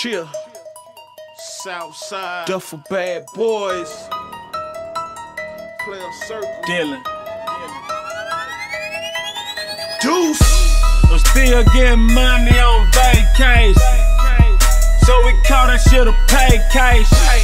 Chill. Southside. Duffle Bag Boyz. Playaz Circle. Dillon. Deuce. I'm still getting money on vacation. So we call that shit a pay case.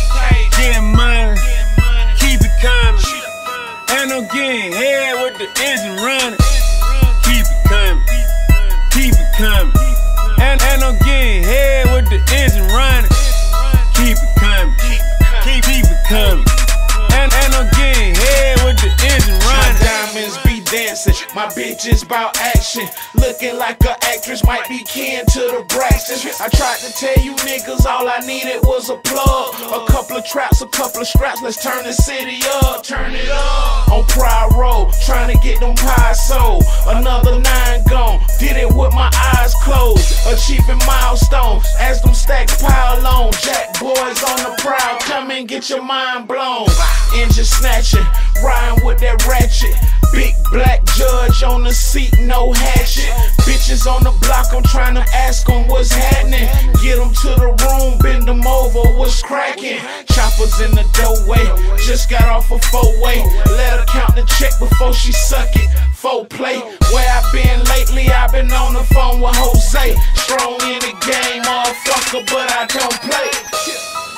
Dancing, my bitches bout action. Looking like a actress, might be kin to the Braxtons. I tried to tell you niggas all I needed was a plug. A couple of traps, a couple of straps. let's turn the city up, turn it up. On Pride Road, trying to get them pies sold. Another nine gone, did it with my eyes closed. Achieving milestones as them stacks pile on. Jack boys on the prowl, come and get your mind blown. Engine snatching, riding with that ratchet. Big black judge on the seat, no hatchet. Bitches on the block, I'm trying to ask them what's happening. Get them to the room, bend them over, what's cracking? Choppers in the doorway, just got off a four way. Let her count the check before she suck it. Four play, where I been lately, i been on the phone with Jose. Strong in the game, motherfucker, but I don't play.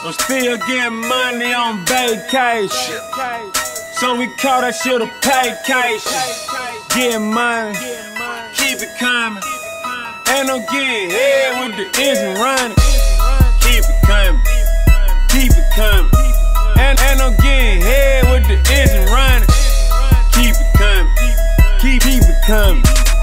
I'm still getting money on vacation. So we call that shit a paycation. Getting money, keep it coming. And I'm getting head with the engine running. Keep it coming, keep it coming. And, and I'm getting head with the engine running. Keep it coming, keep, keep it coming.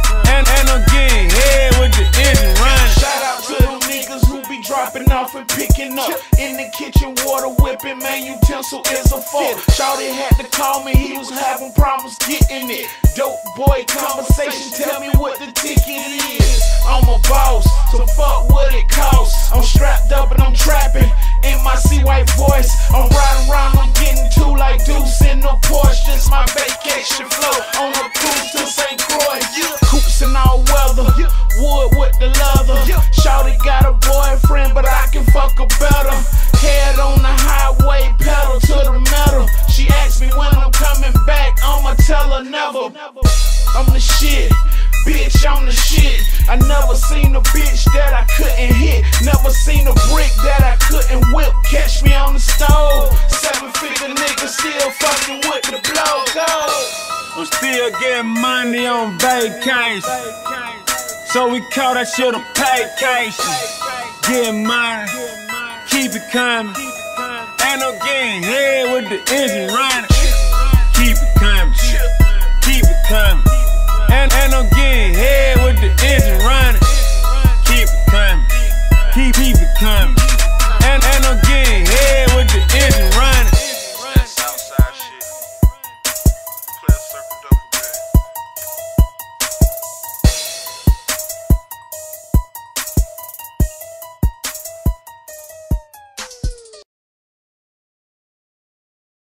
Dropping off and picking up. In the kitchen, water whipping, man, utensil is a fault. Shawty had to call me, he was having problems getting it. Dope boy conversation, tell me what the ticket is. I'm a boss, Bitch, I'm the shit. I never seen a bitch that I couldn't hit. Never seen a brick that I couldn't whip. Catch me on the stove. Seven figure nigga still fucking with the blow Go. I'm still getting money on vacation. So we call that shit a paycation. Getting money, keep it coming. And I'm getting head with the engine running. Keep, keep it coming. And, and again, head with it.